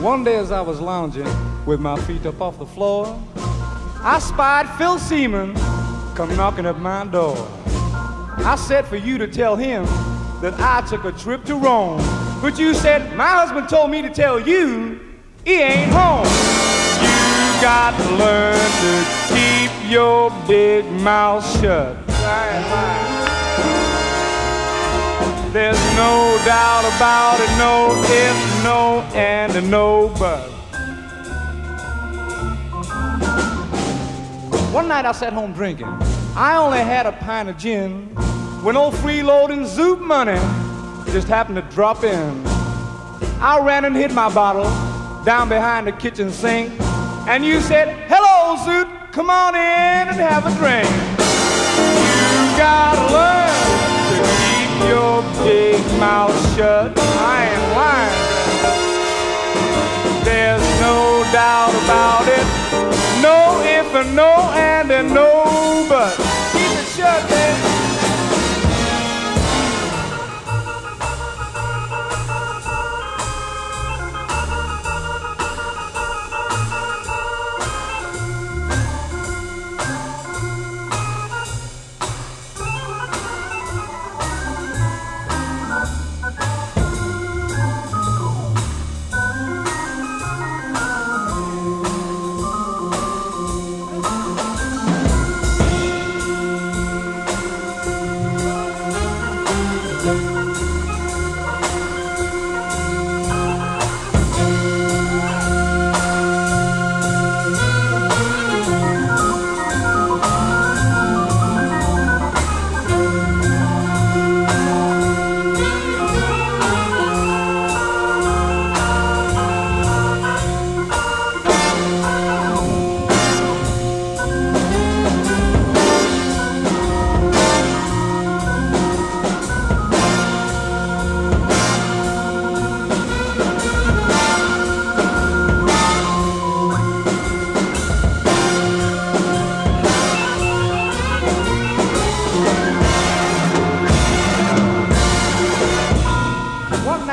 One day as I was lounging with my feet up off the floor, I spied Phil Seamen come knocking at my door. I said for you to tell him that I took a trip to Rome. But you said, my husband told me to tell you he ain't home. You got to learn to keep your big mouth shut. There's no doubt about it, no if, no and no but. One night I sat home drinking. I only had a pint of gin when old freeloading Zoot Money just happened to drop in. I ran and hid my bottle down behind the kitchen sink, and you said, Hello, Zoot, come on in and have a drink. You gotta learn I ain't lying. There's no doubt about it. No if and no and and no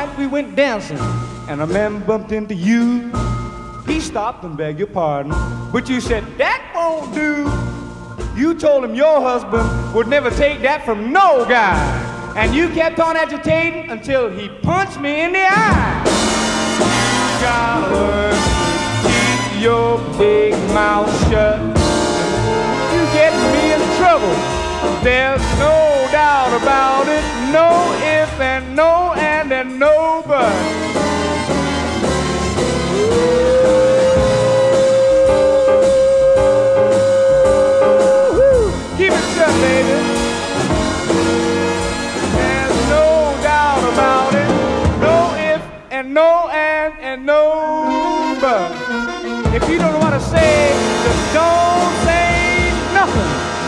night we went dancing, and a man bumped into you. He stopped and begged your pardon, but you said, That won't do. You told him your husband would never take that from no guy. And you kept on agitating until he punched me in the eye. You gotta learn to keep your big mouth shut. You get me in trouble. There's no doubt about if and no and and no but. If you don't what to say, just don't say nothing.